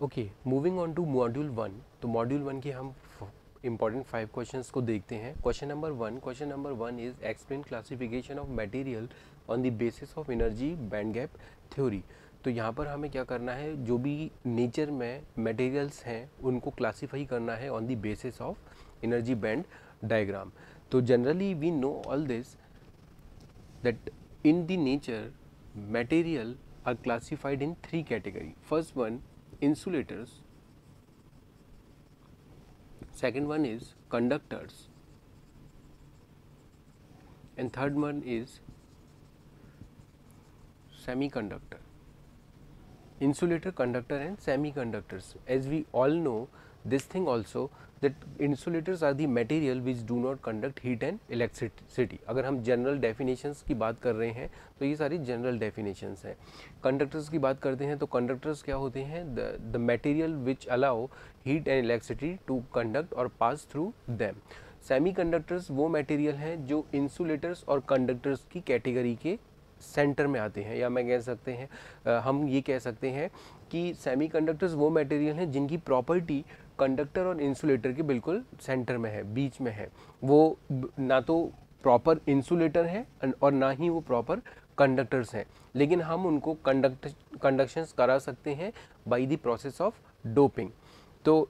Okay moving on to module one तो module one के हम इंपॉर्टेंट फाइव क्वेश्चंस को देखते हैं। Question number one question number one is explain classification of material on the basis of energy band gap theory तो यहाँ पर हमें क्या करना है? जो भी नेचर में मटेरियल्स हैं, उनको क्लासीफाई करना है on the basis of energy band diagram तो generally we know all this that in the nature material are classified in three category first one insulators, second one is conductors. And third one is semiconductor. Insulator, conductor and semiconductors. As we all know this thing also that insulators are the material which do not conduct heat and electricity अगर हम general definition की बात कर रहे हैं तो ये सारी जनरल डेफिनेशंस हैं। कंडक्टर्स की बात करते हैं तो कंडक्टर्स क्या होते हैं? The material which allow heat and electricity to conduct और pass through them semi conductors वो मटेरियल हैं जो इंसुलेटर्स और कंडक्टर्स की कैटेगरी के सेंटर में आते हैं, या मैं कह सकते हैं हम ये कह सकते हैं कि सेमीकंडक्टर्स वो मटेरियल हैं जिनकी प्रॉपर्टी कंडक्टर और इंसुलेटर के बिल्कुल सेंटर में है, बीच में है। वो ना तो प्रॉपर इंसुलेटर है और ना ही वो प्रॉपर कंडक्टर्स हैं। लेकिन हम उनको कंडक्ट कंडक्शंस करा सकते हैं by the process of doping तो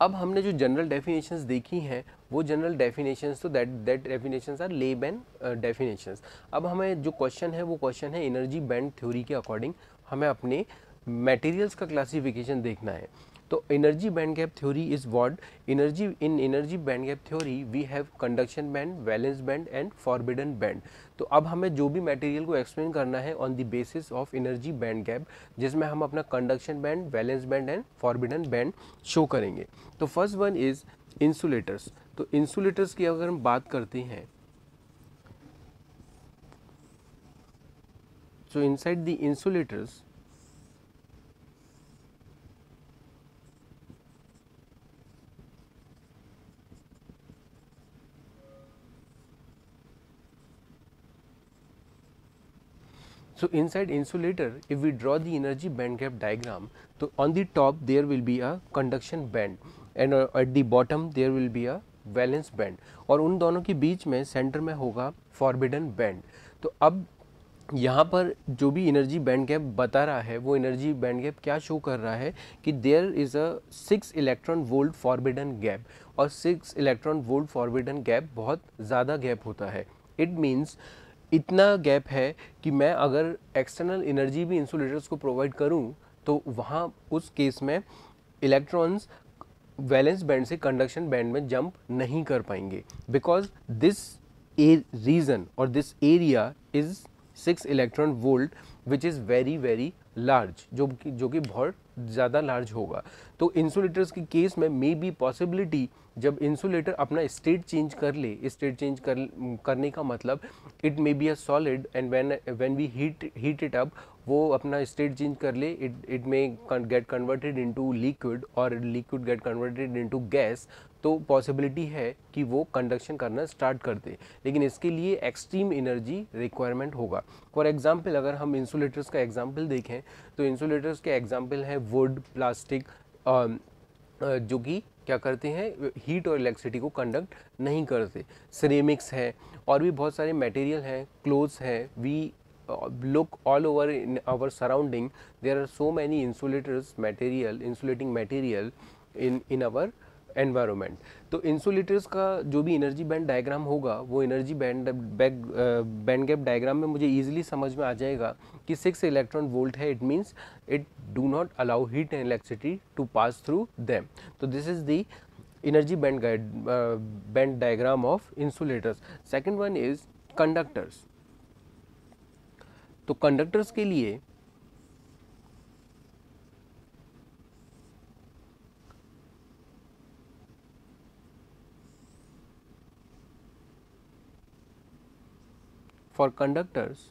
अब हमने जो जनरल डेफिनेशंस देखी हैं, वो जनरल डेफिनेशंस तो that that definitions are lab and definitions अब हमें जो क्वेश्चन है, वो क्वेश्चन है एनर्जी बैंड थ्योरी के अकॉर्डिंग हमें अपने मटेरियल्स का क्लासिफिकेशन देखना है। तो energy band gap theory is what energy in energy band gap theory we have conduction band valence band and forbidden band तो अब हमें जो भी मटेरियल को एक्सप्लेन करना है on the basis of energy band gap जिसमें हम अपना conduction band valence band and forbidden band show करेंगे। तो फ़र्स्ट वन इज़ इंसुलेटर्स तो इंसुलेटर्स की अगर हम बात करते हैं, so inside the insulators So inside insulator, if we draw the energy band gap diagram, so on the top there will be a conduction band and uh, at the bottom there will be a valence band और उन दोनों के बीच में centre में होगा forbidden band तो अब यहाँ पर जो भी एनर्जी बैंड गैप बता रहा है वो एनर्जी बैंड गैप क्या शो कर रहा है कि there is a six electron volt forbidden gap और six electron volt forbidden gap बहुत ज़्यादा गैप होता है. इट मीन्स इतना गैप है कि मैं अगर एक्सटर्नल एनर्जी भी इंसुलेटर्स को प्रोवाइड करूँ तो वहाँ उस केस में इलेक्ट्रॉन्स वैलेंस बैंड से कंडक्शन बैंड में जंप नहीं कर पाएँगे। बिकॉज़ दिस ए रीजन और this area is six electron volt which is very very large जो कि जो कि बहुत ज़्यादा लार्ज होगा। तो इंसुलेटर्स के केस में मे बी पॉसिबिलिटी जब इंसुलेटर अपना स्टेट चेंज कर ले स्टेट चेंज कर, करने का मतलब it may be a solid and when when we heat heat it up वो अपना स्टेट चेंज कर ले it it may get converted into liquid और liquid get converted into gas तो पॉसिबिलिटी है कि वो कंडक्शन करना स्टार्ट कर दे। लेकिन इसके लिए एक्सट्रीम एनर्जी रिक्वायरमेंट होगा। फॉर एग्जांपल अगर हम इंसुलेटर्स का एग्जांपल देखें तो इंसुलेटर्स के एग्जांपल हैं वुड प्लास्टिक जो कि क्या करते हैं हीट और इलेक्ट्रिसिटी को कंडक्ट नहीं करते। सिनेमिक्स हैं, और भी बहुत सारे मटेरियल हैं क्लोथ्स हैं we look all over in our surrounding there are so many insulators material insulating material in in our environment तो इंसुलेटर्स का जो भी एनर्जी बैंड डायग्राम होगा वो energy band band gap diagram में मुझे इजीली समझ में आ जाएगा कि सिक्स इलेक्ट्रॉन वोल्ट है it means it do not allow heat and electricity to pass through them तो this is the energy band uh, band diagram of insulators. Second one is conductors. तो conductors के लिए for conductors.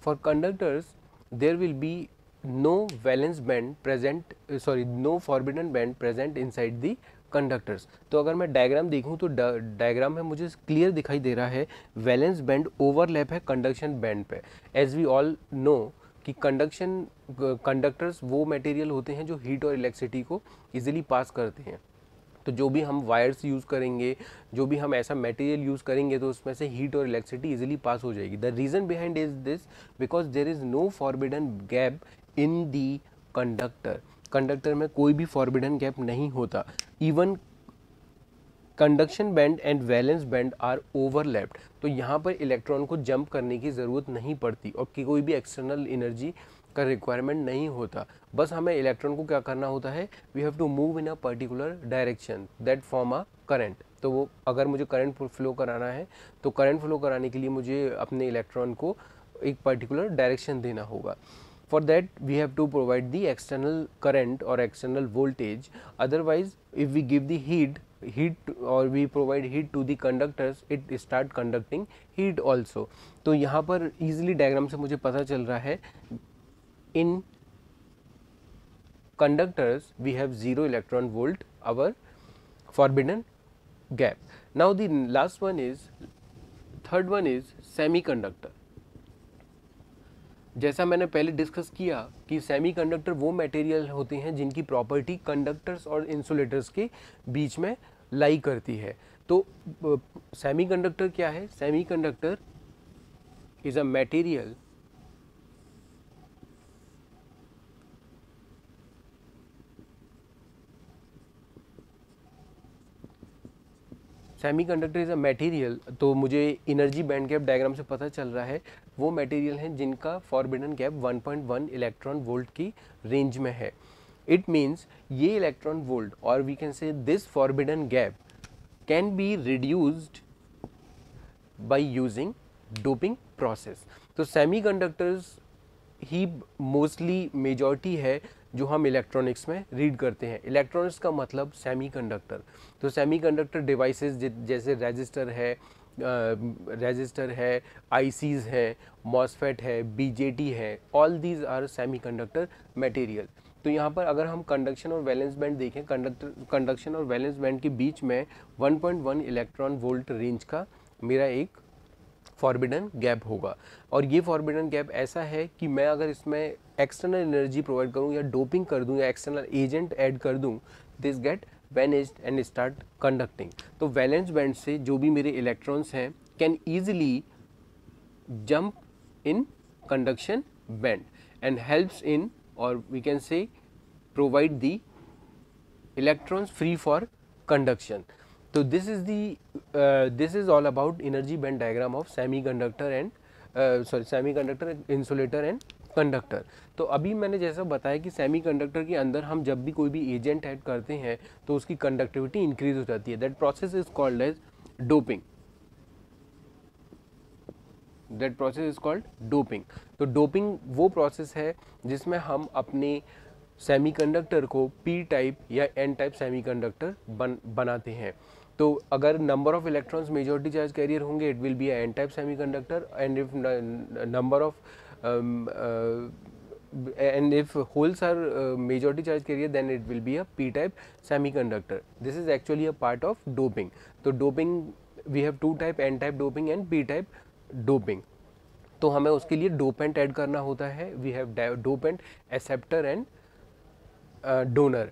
For conductors, there will be no valence band present uh, sorry no forbidden band present inside the conductors तो अगर मैं diagram देखूँ तो diagram में मुझे क्लियर दिखाई दे रहा है वैलेंस बैंड ओवरलैप है कंडक्शन बैंड पे. एज वी ऑल नो कि कंडक्शन कंडक्टर्स वो मटेरियल होते हैं जो हीट और इलेक्ट्रिसिटी को इजीली पास करते हैं. तो जो भी हम वायर्स यूज़ करेंगे, जो भी हम ऐसा मटेरियल यूज़ करेंगे तो उसमें से हीट और इलेक्ट्रिसिटी इजीली पास हो जाएगी. The reason behind is this because there is no forbidden gap in the conductor conductor में कोई भी फॉरबिडन गैप नहीं होता. Even conduction band and valence band are overlapped तो यहाँ पर इलेक्ट्रॉन को जंप करने की ज़रूरत नहीं पड़ती और कि कोई भी एक्सटर्नल एनर्जी का रिक्वायरमेंट नहीं होता. बस हमें इलेक्ट्रॉन को क्या करना होता है? We have to move in a particular direction that form a current तो वो अगर मुझे करंट फ्लो कराना है तो करंट फ्लो कराने के लिए मुझे अपने इलेक्ट्रॉन को एक पर्टिकुलर डायरेक्शन देना होगा. For that we have to provide the external current or external voltage otherwise if we give the heat heat or we provide heat to the conductors it start conducting heat also तो यहाँ पर easily diagram से मुझे पता चल रहा है in conductors we have 0 electron volt our forbidden gap now the last one is third one is semiconductor जैसा मैंने पहले डिस्कस किया कि सेमीकंडक्टर वो मटेरियल होते हैं जिनकी प्रॉपर्टी कंडक्टर्स और इंसुलेटर्स के बीच में लाई करती है। तो सेमीकंडक्टर क्या है? Semiconductor is a material semiconductor is a material तो मुझे इनर्जी बैंड गैप डायग्राम से पता चल रहा है, वो मटेरियल हैं जिनका फॉरबिडन गैप 1.1 इलेक्ट्रॉन वोल्ट की रेंज में है। इट मीन्स ये इलेक्ट्रॉन वोल्ट और we can say this forbidden gap can be reduced by using doping process तो सेमीकंडक्टर्स ही मोस्टली मेजॉरिटी है जो हम इलेक्ट्रॉनिक्स में रीड करते हैं। इलेक्ट्रॉनिक्स का मतलब सेमीकंडक्टर तो सेमीकंडक्टर डिवाइसेस जैसे रजिस्टर है रजिस्टर है आईसीज है मॉसफेट है बीजेटी है all these are semiconductor material तो यहाँ पर अगर हम कंडक्शन और वैलेंस बैंड देखें कंडक्टर कंडक्शन और वैलेंस बैंड के बीच में 1.1 इलेक्ट्रॉन वोल्ट रेंज का मेरा एक फॉरबिडन गैप होगा। और ये फॉरबिडन गैप ऐसा है कि मैं अगर इसमें एक्सटर्नल एनर्जी प्रोवाइड करूँ या डोपिंग कर दूँ या एक्सटर्नल एजेंट ऐड कर दूँ this get vanished and start conducting तो वैलेंस बैंड से जो भी मेरे इलेक्ट्रॉन्स हैं can easily jump in conduction band and helps in और we can say provide the electrons free for conduction तो this is the this is all about energy band diagram of semiconductor and sorry semiconductor insulator and conductor तो अभी मैंने जैसा बताया कि semi conductor के अंदर हम जब भी कोई भी एजेंट ऐड करते हैं तो उसकी कंडक्टिविटी इंक्रीज हो जाती है. That process is called as doping that process is called doping तो डोपिंग वो प्रोसेस है जिसमें हम अपने सेमीकंडक्टर को पी टाइप या एन टाइप सेमीकंडक्टर बन, बनाते हैं. तो अगर number of electrons majority charge carrier होंगे it will be N type semiconductor and if number of and if holes are majority charge carrier then it will be a P type semiconductor this is actually a part of doping तो doping we have two type N type doping and P type doping तो हमें उसके लिए dopant add करना होता है. We have dopant acceptor and donor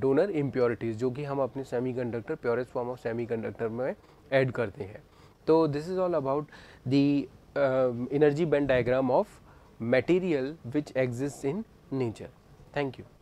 donor impurities जो कि हम अपने semiconductor purest form of semiconductor में ऐड करते हैं तो this is all about the energy band diagram of material which exist in nature thank you.